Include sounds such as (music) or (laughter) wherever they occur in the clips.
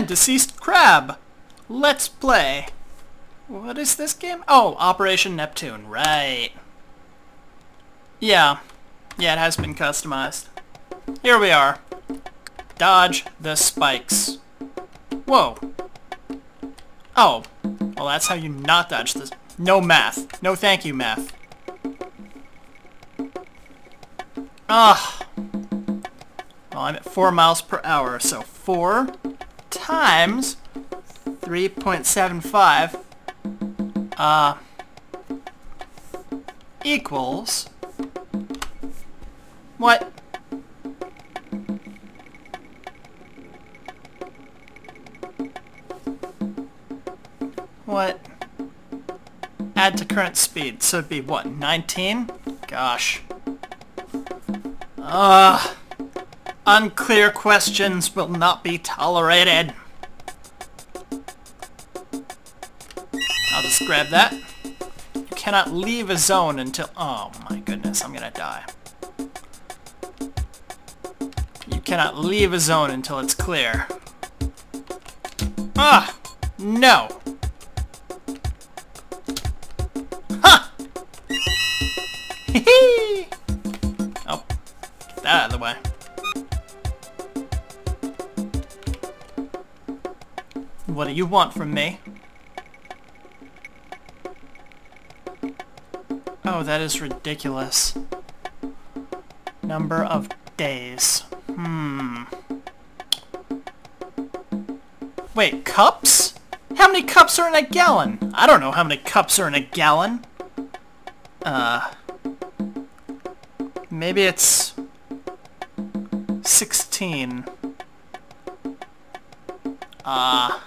I'm Deceased Crab. Let's play. What is this game? Oh, Operation Neptune. Right. Yeah. Yeah, it has been customized. Here we are. Dodge the spikes. Whoa. Oh. Well, that's how you not dodge this. No math. No thank you, math. Ah. Well, I'm at 4 miles per hour, so 4 times 3.75 uh, equals... What? What? Add to current speed, so it'd be what, 19? Gosh. Ugh. Unclear questions will not be tolerated. I'll just grab that. You cannot leave a zone until... Oh my goodness, I'm gonna die. You cannot leave a zone until it's clear. Ah! No! Ha! (laughs) Hee What do you want from me? Oh, that is ridiculous. Number of days. Hmm. Wait, cups? How many cups are in a gallon? I don't know how many cups are in a gallon. Uh... Maybe it's... 16. Uh...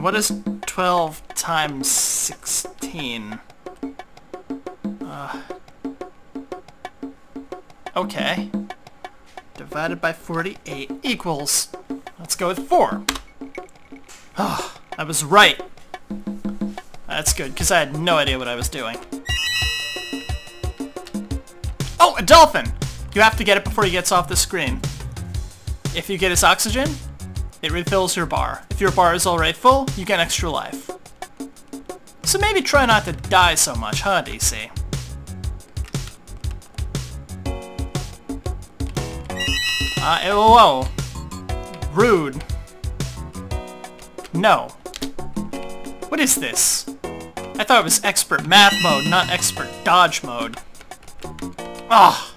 What is 12 times 16? Uh... Okay. Divided by 48 equals... Let's go with 4. Oh, I was right. That's good, because I had no idea what I was doing. Oh, a dolphin! You have to get it before he gets off the screen. If you get his oxygen, it refills your bar. If your bar is already full, you get extra life. So maybe try not to die so much, huh, DC? Uh, whoa. Rude. No. What is this? I thought it was expert math mode, not expert dodge mode. Ah.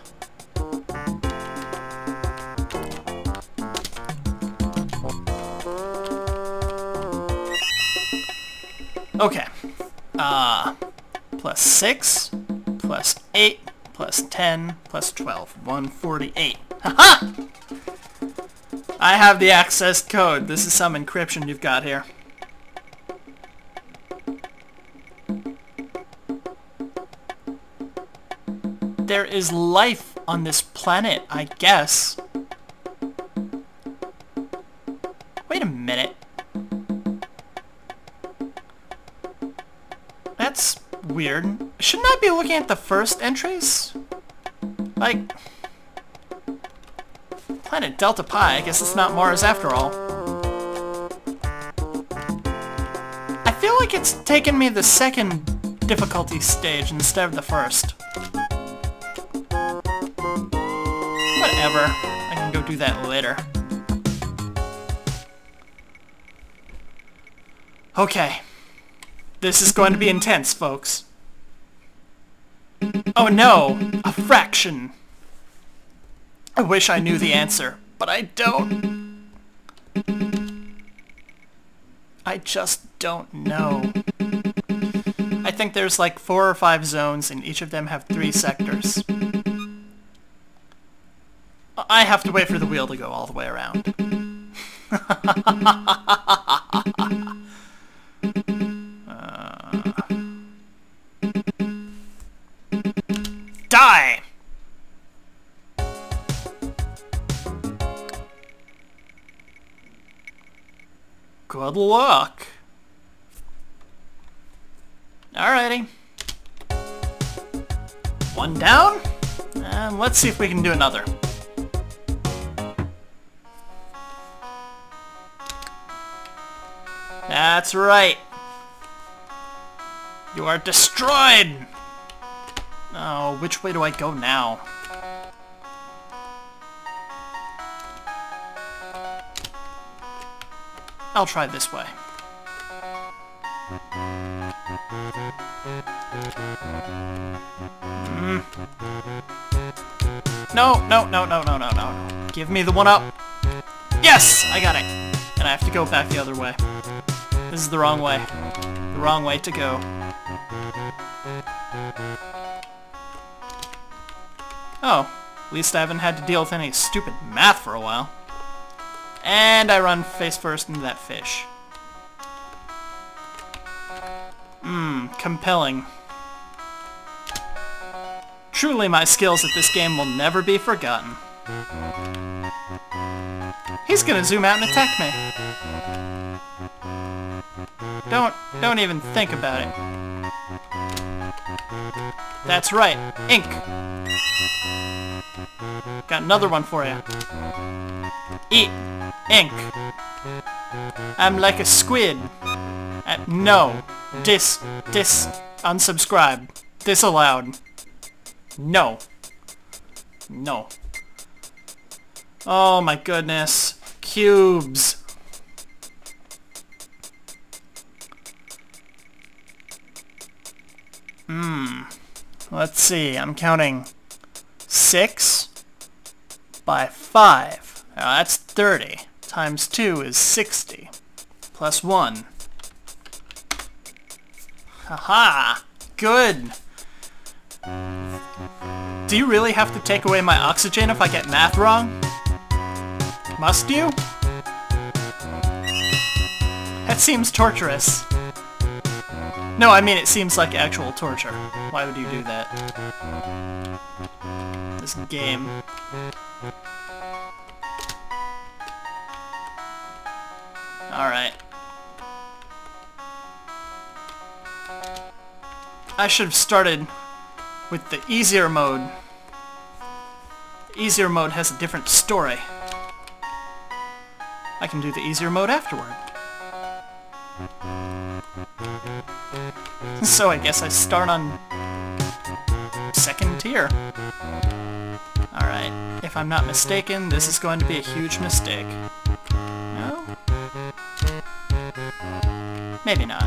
Uh, plus 6, plus 8, plus 10, plus 12. 148. Haha! I have the access code. This is some encryption you've got here. There is life on this planet, I guess. Weird. Shouldn't I be looking at the first entries? Like... Planet Delta Pi, I guess it's not Mars after all. I feel like it's taken me the second difficulty stage instead of the first. Whatever. I can go do that later. Okay. This is going to be intense, folks. Oh no! A fraction! I wish I knew the answer, but I don't. I just don't know. I think there's like four or five zones and each of them have three sectors. I have to wait for the wheel to go all the way around. (laughs) die! Good luck! Alrighty. One down, and let's see if we can do another. That's right! You are destroyed! Oh, which way do I go now? I'll try this way. Mm. No, no, no, no, no, no, no. Give me the one up. Yes! I got it. And I have to go back the other way. This is the wrong way. The wrong way to go. Oh, at least I haven't had to deal with any stupid math for a while. And I run face first into that fish. Mmm, compelling. Truly my skills at this game will never be forgotten. He's gonna zoom out and attack me. Don't, don't even think about it. That's right, ink. Got another one for you. Eat ink. I'm like a squid. Uh, no. Dis, dis, unsubscribe. Disallowed. No. No. Oh my goodness. Cubes. Hmm. Let's see. I'm counting six by five. Now that's 30. Times two is 60. Plus one. Haha! Good! Do you really have to take away my oxygen if I get math wrong? Must you? That seems torturous. No, I mean it seems like actual torture. Why would you do that? This game. Alright. I should have started with the easier mode. The easier mode has a different story. I can do the easier mode afterward. (laughs) so I guess I start on second tier. Alright, if I'm not mistaken, this is going to be a huge mistake. Maybe not.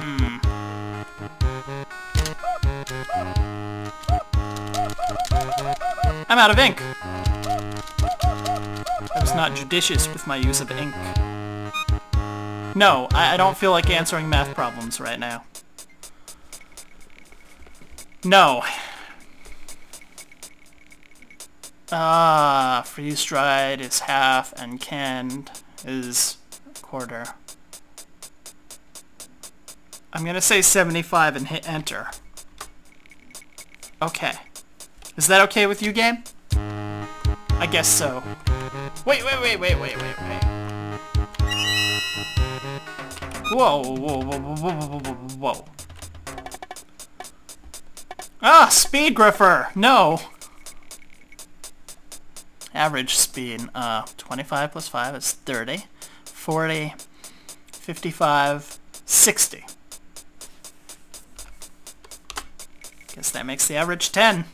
Hmm. I'm out of ink! I was not judicious with my use of ink. No, I, I don't feel like answering math problems right now. No. Ah, freeze dried is half and canned is quarter. I'm gonna say 75 and hit enter. Okay. Is that okay with you, game? I guess so. Wait, wait, wait, wait, wait, wait, wait. Whoa, whoa, whoa, whoa, whoa, whoa, whoa, whoa. Ah, speed gripper! No! Average speed, uh, 25 plus 5 is 30. 40, 55, 60. Guess that makes the average 10.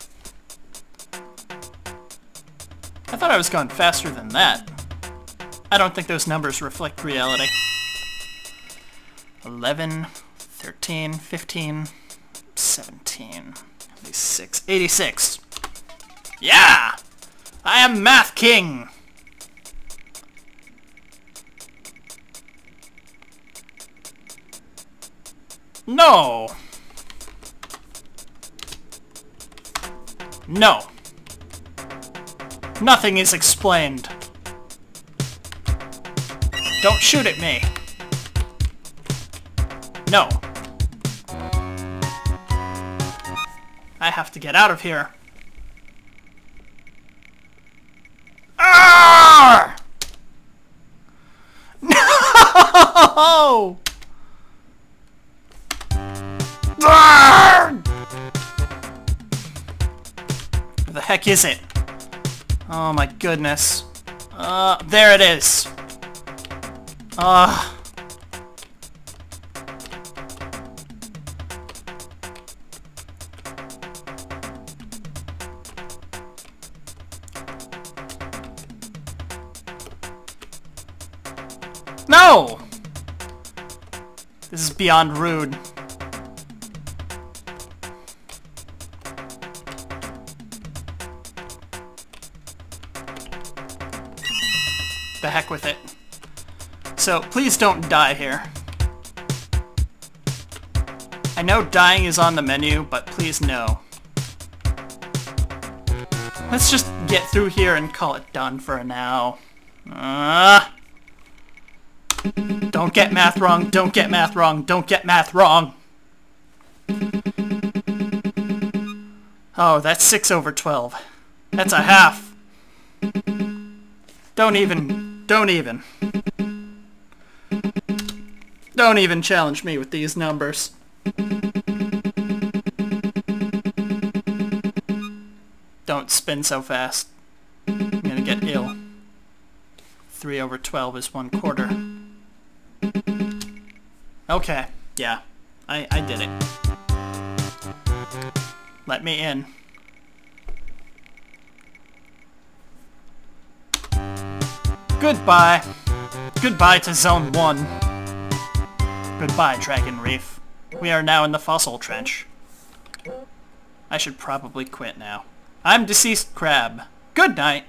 I thought I was going faster than that. I don't think those numbers reflect reality. 11, 13, 15, 17, 86, 86. Yeah! I am Math King! No! No. Nothing is explained. Don't shoot at me. No. I have to get out of here. No! Where the heck is it? Oh my goodness. Uh, there it is. Ah. No! This is beyond rude. The heck with it. So, please don't die here. I know dying is on the menu, but please no. Let's just get through here and call it done for now. Uh, don't get math wrong, don't get math wrong, don't get math wrong! Oh, that's 6 over 12. That's a half. Don't even, don't even. Don't even challenge me with these numbers. Don't spin so fast. I'm gonna get ill. 3 over 12 is 1 quarter. Okay, yeah. I, I did it. Let me in. Goodbye. Goodbye to Zone 1. Goodbye, Dragon Reef. We are now in the fossil trench. I should probably quit now. I'm Deceased Crab. Good night.